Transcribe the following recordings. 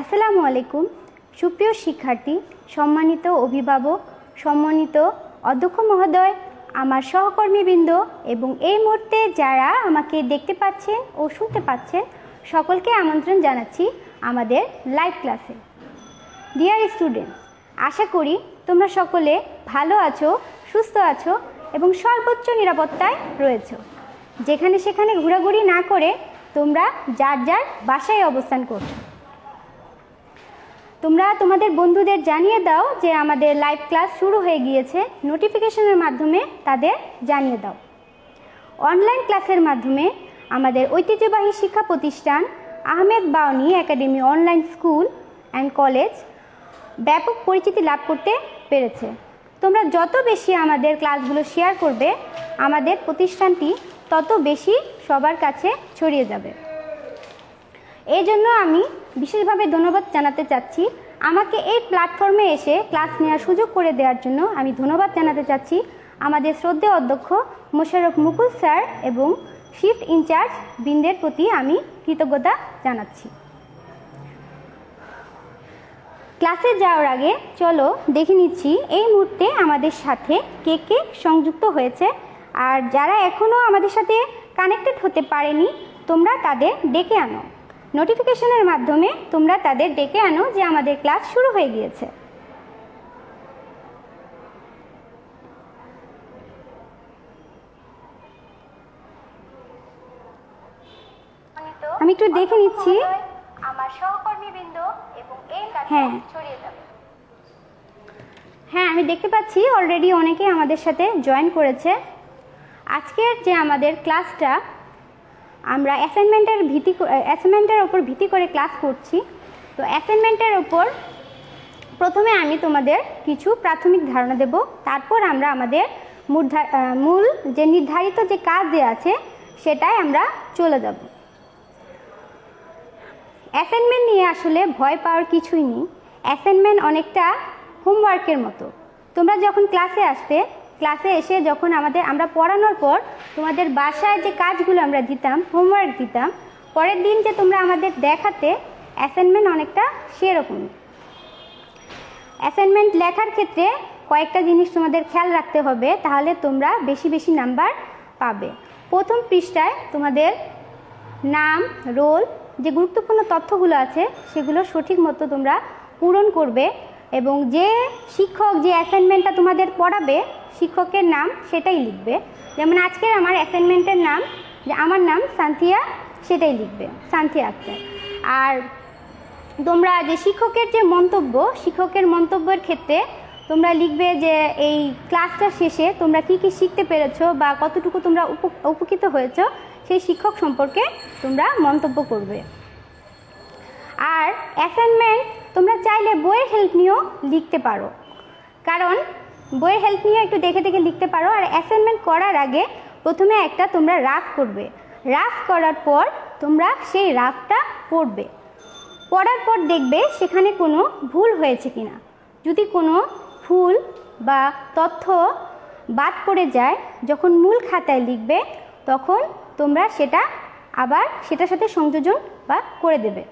আসসালামু আলাইকুম। সুপ্রিয় শিক্ষার্থী, সম্মানিত অভিভাবক, সম্মানিত অধ্যক্ষ মহোদয়, আমার সহকর্মীবৃন্দ এবং এই মুহূর্তে যারা আমাকে দেখতে পাচ্ছেন ও শুনতে পাচ্ছেন, সকলকে আমন্ত্রণ জানাচ্ছি আমাদের লাইভ ক্লাসে। ডিয়ার স্টুডেন্ট আশা করি তোমরা সকলে ভালো আছো, সুস্থ আছো এবং সর্বোচ্চ নিরাপত্তায় রয়েছো। যেখানে সেখানে ঘোরাঘুরি না করে তোমরা যার যার বাসায় অবস্থান করছ। তোমরা তোমাদের বন্ধুদের জানিয়ে দাও যে আমাদের লাইভ ক্লাস শুরু হয়ে গিয়েছে। নোটিফিকেশনের মাধ্যমে তাদের জানিয়ে দাও। অনলাইন ক্লাসের মাধ্যমে আমাদের ঐতিহ্যবাহী শিক্ষা প্রতিষ্ঠান Ahmed Bawany Academy online school and college ব্যাপক পরিচিতি লাভ করতে পেরেছে। তোমরা যত বেশি আমাদের ক্লাসগুলো শেয়ার করবে, আমাদের প্রতিষ্ঠানটি তত বেশি সবার কাছে ছড়িয়ে যাবে। এই জন্য আমি বিশেষভাবে ধন্যবাদ জানাতে চাচ্ছি। আমাকে এই প্ল্যাটফর্মে এসে ক্লাস নেওয়ার সুযোগ করে দেওয়ার জন্য আমি ধন্যবাদ জানাতে চাচ্ছি। আমাদের শ্রদ্ধেয় অধ্যক্ষ মোশারফ মুকুল স্যার এবং শিফট ইনচার্জ বৃন্দের প্রতি আমি কৃতজ্ঞতা জানাচ্ছি। ক্লাসে যাওয়ার আগে চলো দেখে নিচ্ছি এই মুহূর্তে আমাদের সাথে কে কে সংযুক্ত হয়েছে। আর যারা এখনও আমাদের সাথে কানেক্টেড হতে পারেনি, তোমরা তাদের ডেকে আনো। নোটিফিকেশনের মাধ্যমে তোমরা তাদের ডেকে আনো যে আমাদের ক্লাস শুরু হয়ে গিয়েছে। আমি একটু দেখে নিচ্ছি। আমার সহকর্মীবৃন্দ এবং এই হ্যাঁ। ছড়িয়ে যাবে। হ্যাঁ আমি দেখতে পাচ্ছি অলরেডি অনেকেই আমাদের সাথে জয়েন করেছে। আজকের যে আমাদের ক্লাসটা আমরা অ্যাসাইনমেন্টের ভিত্তি অ্যাসাইনমেন্টের ওপর ভিত্তি করে ক্লাস করছি। তো অ্যাসাইনমেন্টের ওপর প্রথমে আমি তোমাদের কিছু প্রাথমিক ধারণা দেব। তারপর আমরা আমাদের মূল যে নির্ধারিত যে কাজ দেওয়া আছে সেটাই আমরা চলে যাব। অ্যাসাইনমেন্ট নিয়ে আসলে ভয় পাওয়ার কিছুই নেই। অ্যাসাইনমেন্ট অনেকটা হোমওয়ার্কের মতো। তোমরা যখন ক্লাসে আসতে ক্লাসে এসে যখন আমাদের, আমরা পড়ানোর পর তোমাদের বাসায় যে কাজগুলো আমরা দিতাম হোমওয়ার্ক দিতাম, পরের দিন যে তোমরা আমাদের দেখাতে অ্যাসাইনমেন্ট অনেকটা সেরকম। অ্যাসাইনমেন্ট লেখার ক্ষেত্রে কয়েকটা জিনিস তোমাদের খেয়াল রাখতে হবে, তাহলে তোমরা বেশি বেশি নাম্বার পাবে। প্রথম পৃষ্ঠায় তোমাদের নাম রোল যে গুরুত্বপূর্ণ তথ্যগুলো আছে, সেগুলো সঠিক মতো তোমরা পূরণ করবে। এবং যে শিক্ষক যে অ্যাসাইনমেন্টটা তোমাদের পড়াবে, শিক্ষকের নাম সেটাই লিখবে। যেমন আজকের আমার অ্যাসাইনমেন্টের নাম, যে আমার নাম সান্থিয়া, সেটাই লিখবে, সান্থিয়া আক্তার। আর তোমরা যে শিক্ষকের যে মন্তব্য, শিক্ষকের মন্তব্যের ক্ষেত্রে তোমরা লিখবে যে এই ক্লাসটা শেষে তোমরা কি কি শিখতে পেরেছ বা কতটুকু তোমরা উপ- উপকৃত হয়েছো, সেই শিক্ষক সম্পর্কে তোমরা মন্তব্য করবে। আর অ্যাসাইনমেন্ট তোমরা চাইলে বইয়ের হেল্প নিয়েও লিখতে পারো। কারণ বইয়ের হেল্প নিয়ে একটু দেখে দেখে লিখতে পারো আর অ্যাসাইনমেন্ট করার আগে প্রথমে একটা তোমরা রাফ করবে। রাফ করার পর তোমরা সেই রাফটা পড়বে। পড়ার পর দেখবে সেখানে কোনো ভুল হয়েছে কিনা। যদি কোনো ভুল বা তথ্য বাদ পড়ে যায়, যখন মূল খাতায় লিখবে, তখন তোমরা সেটা আবার সেটার সাথে সংযোজন বা করে দেবে।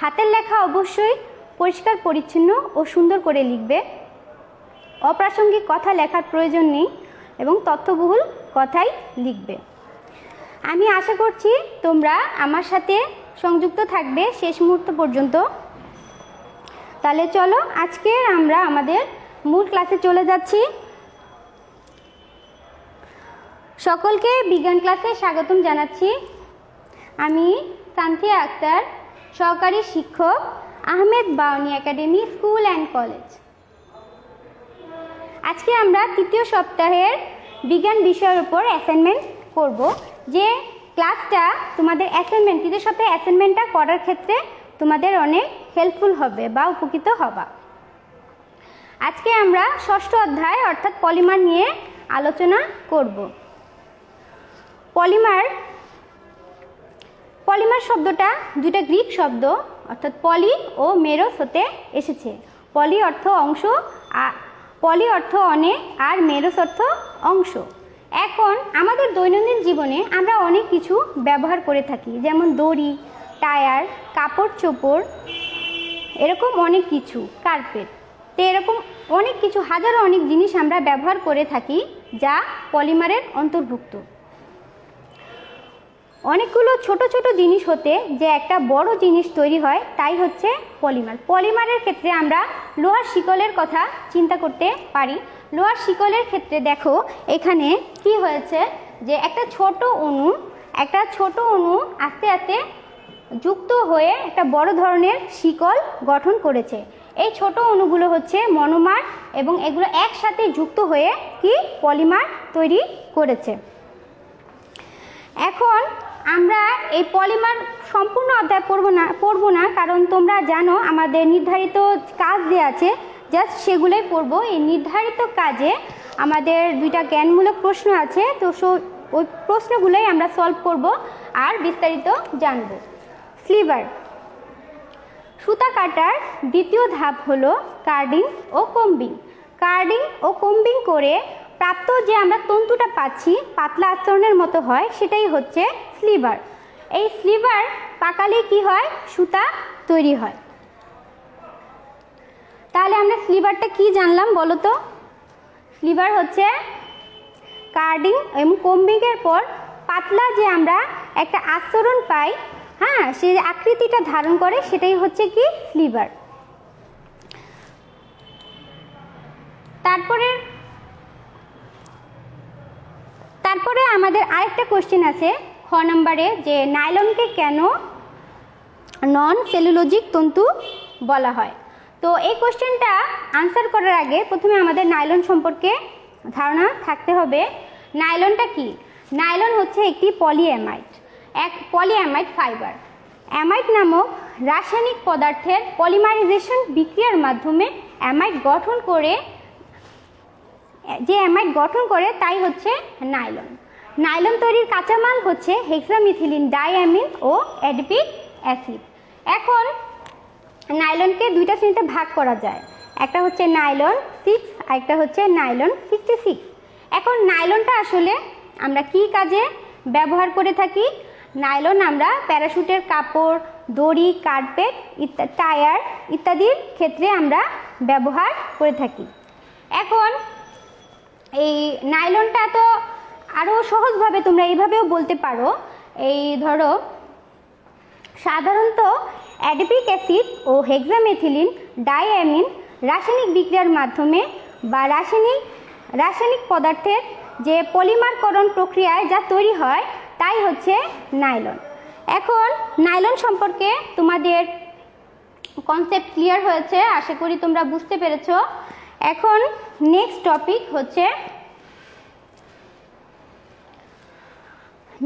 হাতের লেখা অবশ্যই পরিষ্কার, পরিচ্ছন্ন ও সুন্দর করে লিখবে। অপ্রাসঙ্গিক কথা লেখার প্রয়োজন নেই এবং তথ্যবহুল কথাই লিখবে। আমি আশা করছি তোমরা আমার সাথে সংযুক্ত থাকবে শেষ মুহূর্ত পর্যন্ত। তাহলে চলো, আজকে আমরা আমাদের মূল ক্লাসে চলে যাচ্ছি। সকলকে বিজ্ঞান ক্লাসে স্বাগতম জানাচ্ছি। আমি সান্থিয়া আক্তার। সহকারী শিক্ষক Ahmed Bawany Academy school and college. আজকে আমরা তৃতীয় সপ্তাহের বিজ্ঞান বিষয়ের উপর অ্যাসাইনমেন্ট করব, যে ক্লাসটা তোমাদের অ্যাসাইনমেন্ট তৃতীয় সপ্তাহে অ্যাসাইনমেন্টটা করার ক্ষেত্রে তোমাদের অনেক হেল্পফুল হবে বা উপকৃত হবা। আজকে আমরা ষষ্ঠ অধ্যায়, অর্থাৎ পলিমার নিয়ে আলোচনা করব। পলিমার পলিমার শব্দটা দুটা গ্রিক শব্দ, অর্থাৎ পলি ও মেরোস হতে এসেছে। পলি অর্থ অংশ পলি অর্থ অনেক আর মেরোস অর্থ অংশ। এখন আমাদের দৈনন্দিন জীবনে আমরা অনেক কিছু ব্যবহার করে থাকি, যেমন দড়ি, টায়ার, কাপড় চোপড়, এরকম অনেক কিছু, কার্পেট। তো এরকম অনেক কিছু, হাজারো অনেক জিনিস আমরা ব্যবহার করে থাকি যা পলিমারের অন্তর্ভুক্ত। অনেকগুলো ছোট ছোট জিনিস হতে যে একটা বড় জিনিস তৈরি হয়, তাই হচ্ছে পলিমার। পলিমারের ক্ষেত্রে আমরা লোহার শিকলের কথা চিন্তা করতে পারি। লোহার শিকলের ক্ষেত্রে দেখো, এখানে কি হয়েছে যে একটা ছোট অণু, একটা ছোট অণু আস্তে আস্তে যুক্ত হয়ে একটা বড় ধরনের শিকল গঠন করেছে। এই ছোট অণুগুলো হচ্ছে মনোমার এবং এগুলো একসাথে যুক্ত হয়ে কি পলিমার তৈরি করেছে। এখন আমরা এই পলিমার সম্পূর্ণ অধ্যায় পড়ব না পড়ব না, কারণ তোমরা জানো আমাদের নির্ধারিত কাজ দেওয়া আছে জাস্ট সেগুলোই পড়ব। এই নির্ধারিত কাজে আমাদের দুইটা জ্ঞানমূলক প্রশ্ন আছে, তো সো- ওই প্রশ্নগুলোই আমরা সলভ করব আর বিস্তারিত জানব। স্লিভার সুতা কাটার দ্বিতীয় ধাপ হলো কার্ডিং ও কম্বিং কার্ডিং ও কম্বিং করে প্রাপ্ত যে আমরা তন্তুটা পাচ্ছি, পাতলা আস্তরণের মতো হয়, সেটাই হচ্ছে স্লিভার এই স্লিভার পাকালে কি হয়? সুতা তৈরি হয়। তাহলে আমরা স্লিভারটা কি জানলাম বলো তো? স্লিভার হচ্ছে কার্ডিং এবং কম্বিংয়ের পর পাতলা যে আমরা একটা আস্তরণ পাই হ্যাঁ সেই আকৃতিটা ধারণ করে, সেটাই হচ্ছে কি স্লিভার তারপরে তারপরে আমাদের আরেকটা কোশ্চেন আছে, খ নম্বরে, যে নাইলনকে কেন নন সেলুলোজিক তন্তু বলা হয়? তো এই কোশ্চেনটা আনসার করার আগে প্রথমে আমাদের নাইলন সম্পর্কে ধারণা থাকতে হবে। নাইলনটা কি? নাইলন হচ্ছে একটি পলিঅ্যামাইড এক পলিঅ্যামাইড ফাইবার অ্যামাইড নামক রাসায়নিক পদার্থের পলিমারাইজেশন বিক্রিয়ার মাধ্যমে অ্যামাইড গঠন করে যে অ্যামাইড গঠন করে তাই হচ্ছে নাইলন নাইলন তৈরির কাঁচামাল হচ্ছে হেক্সামিথিলিন ডাইঅ্যামিন ও অ্যাডিপিক অ্যাসিড এখন নাইলনকে দুইটা শ্রেণীতে ভাগ করা যায়। একটা হচ্ছে নাইলন সিক্স আর একটা হচ্ছে নাইলন সিক্সটি সিক্স এখন নাইলনটা আসলে আমরা কি কাজে ব্যবহার করে থাকি? নাইলন আমরা প্যারাশুটের কাপড়, দড়ি কার্পেট টায়ার ইত্যাদির ক্ষেত্রে আমরা ব্যবহার করে থাকি। এখন এই নাইলনটা তো আরও সহজভাবে তোমরা এইভাবেও বলতে পারো। এই ধরো, সাধারণত অ্যাডিপিক অ্যাসিড ও হেক্সামেথিলিন ডাইঅ্যামিন রাসায়নিক বিক্রিয়ার মাধ্যমে বা রাসায়নিক রাসায়নিক পদার্থের যে পলিমারকরণ প্রক্রিয়ায় যা তৈরি হয়, তাই হচ্ছে নাইলন। এখন নাইলন সম্পর্কে তোমাদের কনসেপ্ট ক্লিয়ার হয়েছে, আশা করি তোমরা বুঝতে পেরেছ। এখন নেক্সট টপিক হচ্ছে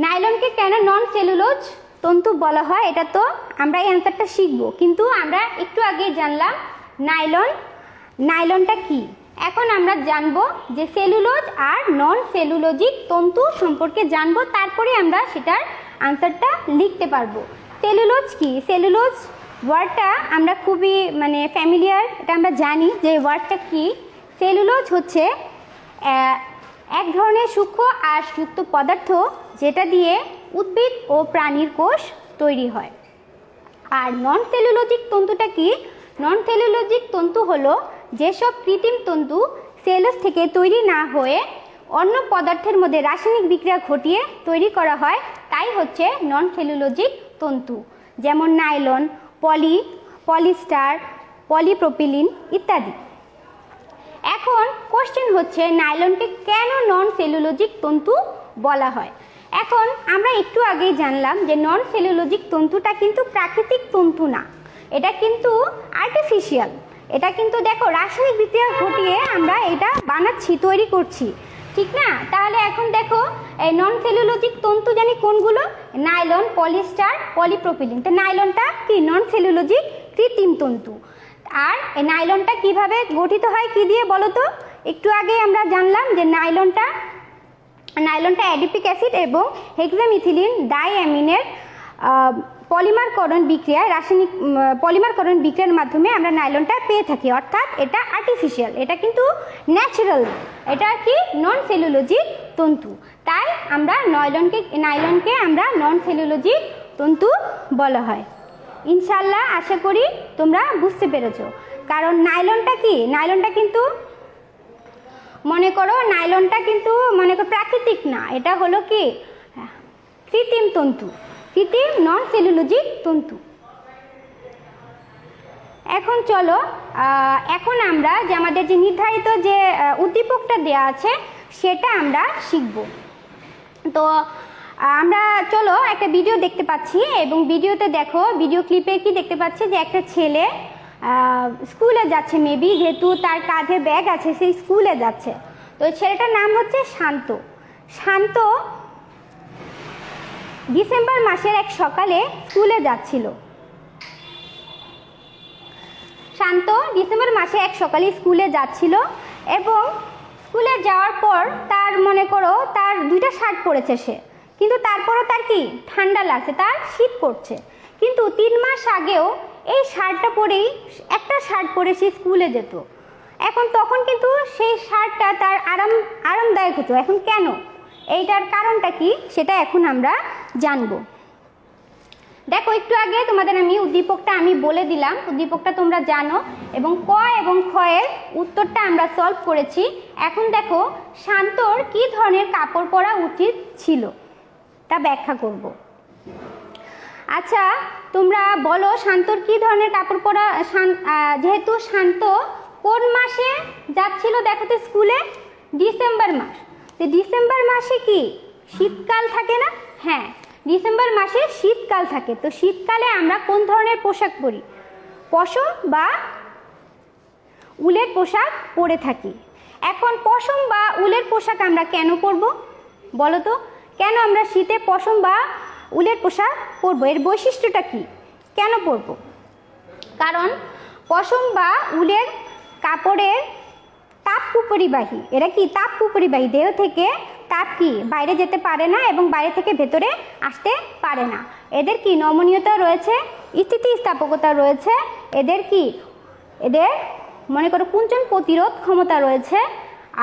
নাইলনকে কেন নন সেলুলোজ তন্তু বলা হয়? এটা তো আমরা এই অ্যান্সারটা শিখব। কিন্তু আমরা একটু আগে জানলাম নাইলন, নাইলনটা কি? এখন আমরা জানব যে সেলুলোজ আর নন সেলুলোজিক তন্তু সম্পর্কে জানব, তারপরে আমরা সেটার আনসারটা লিখতে পারব। সেলুলোজ কি? সেলুলোজ ওয়ার্ডটা আমরা খুবই মানে ফ্যামিলিয়ার এটা আমরা জানি যে ওয়ার্ডটা কি। সেলুলোজ হচ্ছে এক ধরনের সূক্ষ্ম আঁশযুক্ত পদার্থ যেটা দিয়ে উদ্ভিদ ও প্রাণীর কোষ তৈরি হয়। আর নন সেলুলোজিক তন্তুটা কি? নন সেলুলোজিক তন্তু হলো যেসব কৃত্রিম তন্তু সেলস থেকে তৈরি না হয়ে অন্য পদার্থের মধ্যে রাসায়নিক বিক্রিয়া ঘটিয়ে তৈরি করা হয়, তাই হচ্ছে নন সেলুলোজিক তন্তু। যেমন নাইলন পলি, পলিস্টার, পলিপ্রোপিলিন ইত্যাদি। এখন কোশ্চেন হচ্ছে, নাইলনকে কেন নন সেলুলোজিক তন্তু বলা হয়? এখন আমরা একটু আগেই জানলাম যে নন সেলুলোজিক তন্তুটা কিন্তু প্রাকৃতিক তন্তু না। এটা কিন্তু আর্টিফিশিয়াল এটা কিন্তু দেখো, রাসায়নিক বিক্রিয়া ঘটিয়ে আমরা এটা বানাচ্ছি, তৈরি করছি। ঠিক না? তাহলে এখন দেখো, এই নন সেলুলোজিক তন্তু জানি কোনগুলো? Nylon, polyester, polypropylene. তো নাইলনটা কি? নন সেলুলোজিক কৃত্রিম তন্তু। আর এই নাইলনটা কীভাবে গঠিত হয় কি দিয়ে বলো তো? একটু আগে আমরা জানলাম যে নাইলনটা নাইলনটা অ্যাডিপিক অ্যাসিড এবং হেক্সামিথিলিন ডাইঅ্যামিনের পলিমারকরণ বিক্রিয়ায় রাসায়নিক পলিমারকরণ বিক্রিয়ার মাধ্যমে আমরা নাইলনটা পেয়ে থাকি। অর্থাৎ এটা আর্টিফিশিয়াল এটা কিন্তু ন্যাচারাল এটা কি? নন সেলুলোজিক তন্তু। তাই আমরা নাইলনকে নাইলনকে আমরা নন সেলুলোজিক তন্তু বলা হয়। ইনশাল্লাহ আশা করি তোমরা বুঝতে পেরেছ। কারণ নাইলনটা কি? নাইলনটা কিন্তু, মনে করো নাইলনটা কিন্তু, মনে করো প্রাকৃতিক না। এটা হলো কি? কৃত্রিম তন্তু। কৃত্রিম নন সেলুলোজিক তন্তু। এখন চলো এখন আমরা যে আমাদের যে নির্ধারিত যে উদ্দীপকটা দেওয়া আছে, সেটা আমরা শিখব। তো আমরা চলো একটা ভিডিও দেখতে পাচ্ছি এবং ভিডিওতে দেখো ভিডিও ক্লিপে কি দেখতে পাচ্ছি যে একটা ছেলে স্কুলে যাচ্ছে মেবি যেহেতু তার কাঁধে ব্যাগ আছে, সেই স্কুলে যাচ্ছে। তো ছেলেটার নাম হচ্ছে শান্ত। শান্ত ডিসেম্বর মাসের এক সকালে স্কুলে যাচ্ছিল। শান্ত ডিসেম্বর মাসে এক সকালে স্কুলে যাচ্ছিল এবং স্কুলে যাওয়ার পর তার মনে করো তার দুইটা শার্ট পরেছে সে। কিন্তু তারপরও তার কি? ঠান্ডা লাগছে, তার শীত পড়ছে। কিন্তু তিন মাস আগেও এই শার্টটা পরেই একটা শার্ট পরে সে স্কুলে যেত। এখন তখন কিন্তু সেই শার্টটা তার আরাম, আরামদায়ক হতো। এখন কেন? এইটার কারণটা কি? সেটা এখন আমরা জানব। দেখো, একটু আগে তোমাদের আমি উদ্দীপকটা আমি বলে দিলাম। উদ্দীপকটা তোমরা জানো এবং ক এবং এর উত্তরটা আমরা সলভ করেছি। এখন দেখো, শান্তর কি ধরনের কাপড় পরা উচিত ছিল? তা ব্যাখ্যা করব। আচ্ছা তোমরা বলো, শান্তর কি ধরনের কাপড় পরা যেহেতু শান্ত কোন মাসে যাচ্ছিল? দেখো তো, স্কুলে ডিসেম্বর মাস। তো ডিসেম্বর মাসে কি? শীতকাল থাকে না? হ্যাঁ ডিসেম্বর মাসে শীতকাল থাকে। তো শীতকালে আমরা কোন ধরনের পোশাক পরি? পশম বা উলের পোশাক পরে থাকি। এখন পশম বা উলের পোশাক আমরা কেন পরবো? বলো তো, কেন আমরা শীতে পশম বা উলের পোশাক পরবো? এর বৈশিষ্ট্যটা কি? কেন পরবো? কারণ পশম বা উলের কাপড়ের তাপ কুপরিবাহী এরা কি তাপ কুপরিবাহী দেহ থেকে তাপ কি বাইরে যেতে পারে না এবং বাইরে থেকে ভেতরে আসতে পারে না। এদের কি নমনীয়তা রয়েছে? স্থিতিস্থাপকতা রয়েছে। এদের কি এদের মনে করো কুঞ্চন প্রতিরোধ ক্ষমতা রয়েছে।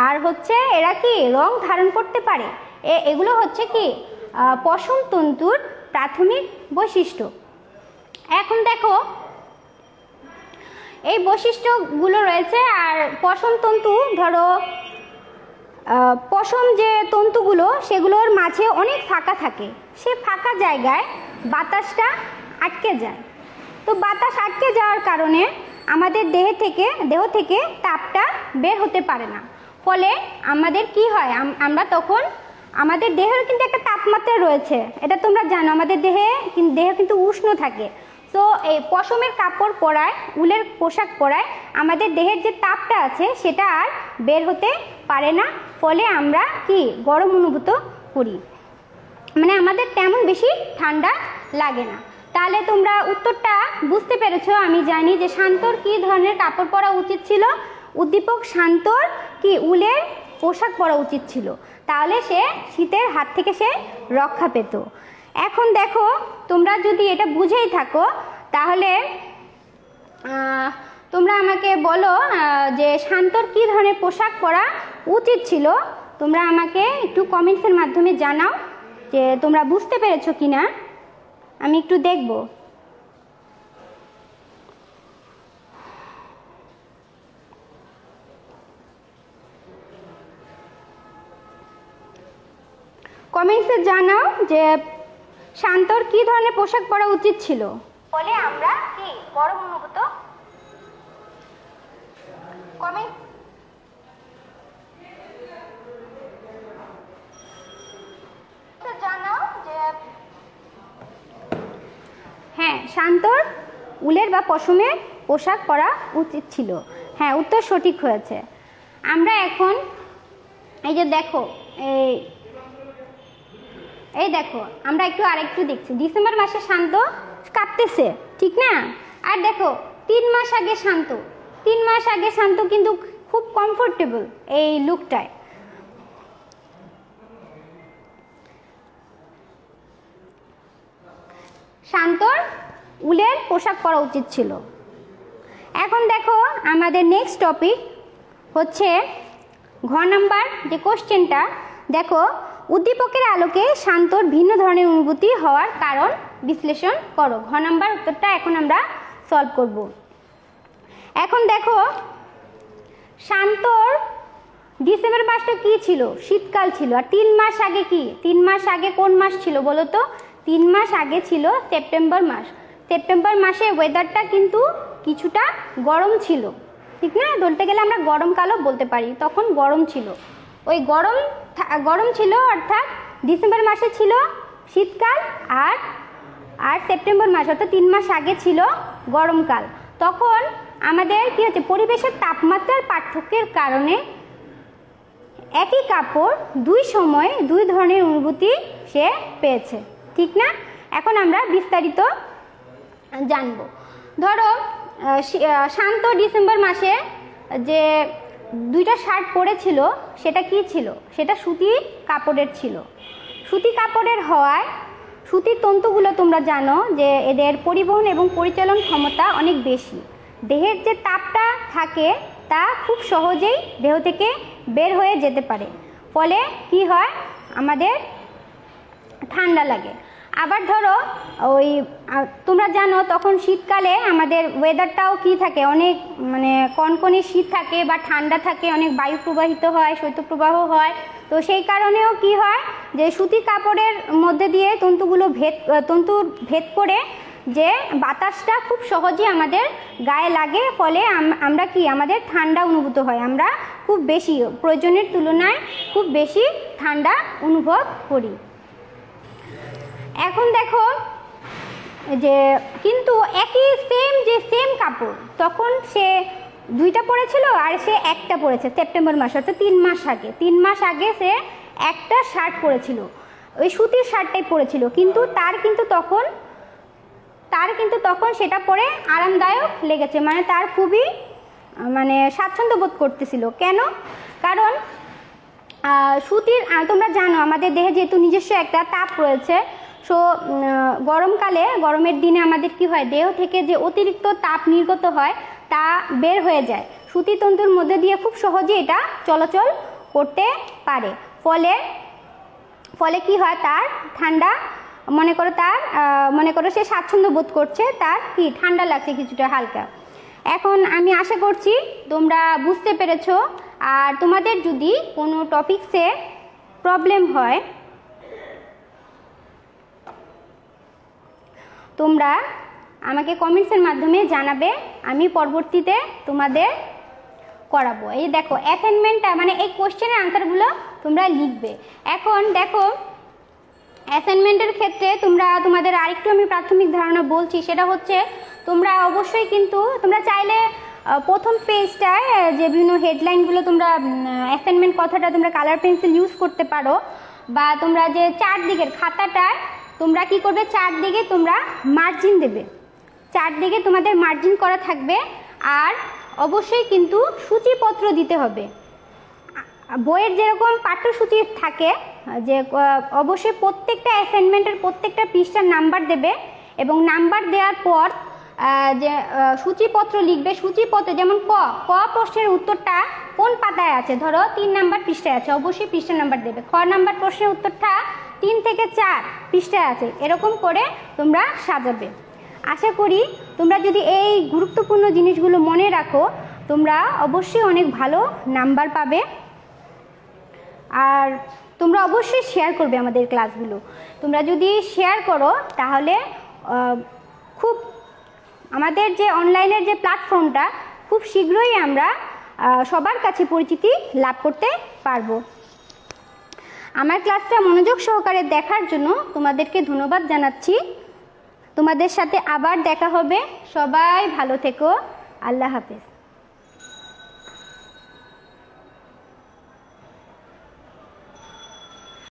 আর হচ্ছে এরা কি রং ধারণ করতে পারে। এ এগুলো হচ্ছে কি পশম তন্তুর প্রাথমিক বৈশিষ্ট্য। এখন দেখো এই বৈশিষ্ট্যগুলো রয়েছে। আর পশম তন্তু, ধরো পশম যে তন্তুগুলো, সেগুলোর মাঝে অনেক ফাঁকা থাকে। সে ফাঁকা জায়গায় বাতাসটা আটকে যায়। তো বাতাস আটকে যাওয়ার কারণে আমাদের দেহ থেকে দেহ থেকে তাপটা বের হতে পারে না। ফলে আমাদের কি হয়? আমরা তখন, আমাদের দেহের কিন্তু একটা তাপমাত্রা রয়েছে। এটা তোমরা জানো, আমাদের দেহে দেহ কিন্তু উষ্ণ থাকে। তো এই পশমের কাপড় পরায়, উলের পোশাক পরায় আমাদের দেহের যে তাপটা আছে সেটা আর বের হতে পারে না। ফলে আমরা কি গরম অনুভূত করি? মানে আমাদের তেমন বেশি ঠান্ডা লাগে না। তাহলে তোমরা উত্তরটা বুঝতে পেরেছ, আমি জানি যে শান্তর কি ধরনের কাপড় পরা উচিত ছিল? উদ্দীপক শান্তর কি উলের পোশাক পরা উচিত ছিল? তাহলে সে শীতের হাত থেকে সে রক্ষা পেত। এখন দেখো, তোমরা যদি এটা বুঝেই থাকো, তাহলে তোমরা আমাকে বলো যে শান্তর কি ধরনের পোশাক পরা উচিত ছিল? তোমরা আমাকে একটু কমেন্টসের মাধ্যমে জানাও যে তোমরা বুঝতে পেরেছ কি না আমি একটু দেখব। কমেন্টসে জানাও যে শান্তর কি ধরনের পোশাক পরা উচিত ছিল? ফলে আমরা কি? গরম অনুভূত জানাও যে হ্যাঁ শান্তর উলের বা পশমের পোশাক পরা উচিত ছিল। হ্যাঁ উত্তর সঠিক হয়েছে। আমরা এখন এই যে দেখো এই এই দেখো, আমরা একটু আরেকটু দেখছি। ডিসেম্বর মাসে শান্ত কাঁপতেছে, ঠিক না? আর দেখো, তিন মাস আগে শান্ত। তিন মাস আগে শান্ত কিন্তু খুব কমফোর্টেবল এই লুকটায় শান্তর উলের পোশাক পরা উচিত ছিল। এখন দেখো, আমাদের নেক্সট টপিক হচ্ছে ঘ নাম্বার যে কোশ্চেনটা দেখো উদ্দীপকের আলোকে শান্তর ভিন্ন ধরনের অনুভূতি হওয়ার কারণ বিশ্লেষণ করো। ঘ নাম্বার উত্তরটা এখন আমরা সলভ করব। এখন দেখো, শান্তর ডিসেম্বর মাসটা কি ছিল? শীতকাল ছিল। আর তিন মাস আগে কি? তিন মাস আগে কোন মাস ছিল বলো তো? তিন মাস আগে ছিল সেপ্টেম্বর মাস। সেপ্টেম্বর মাসে ওয়েদারটা কিন্তু কিছুটা গরম ছিল। ঠিক না? বলতে গেলে আমরা গরমকালও বলতে পারি। তখন গরম ছিল। ওই গরম গরম ছিল, অর্থাৎ ডিসেম্বর মাসে ছিল শীতকাল আর আর সেপ্টেম্বর মাস, অর্থাৎ তিন মাস আগে ছিল গরমকাল। তখন আমাদের কী হচ্ছে, পরিবেশের তাপমাত্রার পার্থক্যের কারণে একই কাপড় দুই সময়ে দুই ধরনের অনুভূতি সে পেয়েছে। ঠিক না? এখন আমরা বিস্তারিত জানব। ধরো শান্ত ডিসেম্বর মাসে যে দুইটা শার্ট পরেছিল, সেটা কি ছিল? সেটা সুতি কাপড়ের ছিল। সুতি কাপড়ের হওয়ায় সুতির তন্তুগুলো তোমরা জানো যে এদের পরিবহন এবং পরিচালন ক্ষমতা অনেক বেশি। দেহের যে তাপটা থাকে, তা খুব সহজেই দেহ থেকে বের হয়ে যেতে পারে। ফলে কি হয়? আমাদের ঠান্ডা লাগে। আবার ধরো, ওই তোমরা জানো তখন শীতকালে আমাদের ওয়েদারটাও কি থাকে? অনেক মানে কনকনে শীত থাকে বা ঠান্ডা থাকে, অনেক বায়ু প্রবাহিত হয়, শৈত্যপ্রবাহ হয়। তো সেই কারণেও কি হয় যে সুতি কাপড়ের মধ্যে দিয়ে তন্তুগুলো ভেদ তন্তুর ভেদ করে যে বাতাসটা খুব সহজে আমাদের গায়ে লাগে, ফলে আমরা কি, আমাদের ঠান্ডা অনুভূত হয়। আমরা খুব বেশি, প্রয়োজনের তুলনায় খুব বেশি ঠান্ডা অনুভব করি। এখন দেখো যে কিন্তু একই সেম যে সেম কাপড়, তখন সে দুইটা পরেছিল আর সে একটা পরেছে সেপ্টেম্বর মাস, অর্থাৎ তিন মাস আগে। তিন মাস আগে সে একটা শার্ট পরেছিল। ওই সুতির শার্টটাই পরেছিল। কিন্তু তার কিন্তু তখন, তার কিন্তু তখন সেটা পরে আরামদায়ক লেগেছে। মানে তার খুবই মানে স্বাচ্ছন্দ্য বোধ করতেছিল। কেন? কারণ সুতির তোমরা জানো, আমাদের দেহে যেহেতু নিজস্ব একটা তাপ রয়েছে সো গরমকালে, গরমের দিনে আমাদের কি হয়, দেহ থেকে যে অতিরিক্ত তাপ নির্গত হয়, তা বের হয়ে যায়। সুতি তন্তুর মধ্যে দিয়ে খুব সহজে এটা চলাচল করতে পারে। ফলে ফলে কি হয়, তার ঠান্ডা, মনে করো তার মনে করো সে স্বাচ্ছন্দ্য বোধ করছে, তার কি, ঠান্ডা লাগছে কিছুটা হালকা। এখন আমি আশা করছি, তোমরা বুঝতে পেরেছ, আর তোমাদের যদি কোনো টপিকসে প্রবলেম হয় তোমরা আমাকে কমেন্টসের মাধ্যমে জানাবে, আমি পরবর্তীতে তোমাদের করাবো। এই দেখো অ্যাসাইনমেন্টটা মানে এই কোশ্চেনের আনসারগুলো তোমরা লিখবে। এখন দেখো অ্যাসাইনমেন্টের ক্ষেত্রে তোমরা, তোমাদের আরেকটু আমি প্রাথমিক ধারণা বলছি, সেটা হচ্ছে তোমরা অবশ্যই কিন্তু, তোমরা চাইলে প্রথম পেজটায় যে বিভিন্ন হেডলাইনগুলো তোমরা অ্যাসাইনমেন্ট কথাটা তোমরা কালার পেন্সিল ইউজ করতে পারো, বা তোমরা যে চারদিকের খাতাটায় তোমরা কি করবে? চারদিকে তোমরা মার্জিন দেবে। চারদিকে তোমাদের মার্জিন করা থাকবে আর অবশ্যই কিন্তু সূচিপত্র দিতে হবে। বইয়ের যেরকম পাঠ্যসূচি থাকে, যে অবশ্যই প্রত্যেকটা অ্যাসাইনমেন্টের প্রত্যেকটা পৃষ্ঠার নাম্বার দেবে এবং নাম্বার দেওয়ার পর যে সূচিপত্র লিখবে। সূচিপত্র যেমন ক ক প্রশ্নের উত্তরটা কোন পাতায় আছে? ধরো তিন নাম্বার পৃষ্ঠায় আছে, অবশ্যই পৃষ্ঠা নাম্বার দেবে। খ নাম্বার প্রশ্নের উত্তরটা তিন থেকে চার পৃষ্ঠায় আছে। এরকম করে তোমরা সাজাবে। আশা করি তোমরা যদি এই গুরুত্বপূর্ণ জিনিসগুলো মনে রাখো, তোমরা অবশ্যই অনেক ভালো নাম্বার পাবে। আর তোমরা অবশ্যই শেয়ার করবে আমাদের ক্লাসগুলো তোমরা যদি শেয়ার করো, তাহলে খুব আমাদের যে অনলাইনের যে প্ল্যাটফর্মটা খুব শীঘ্রই আমরা সবার কাছে পরিচিতি লাভ করতে পারব। আমার ক্লাসটা মনোযোগ সহকারে দেখার জন্য তোমাদেরকে ধন্যবাদ জানাচ্ছি। তোমাদের সাথে আবার দেখা হবে। সবাই ভালো থেকো। আল্লাহ হাফেজ।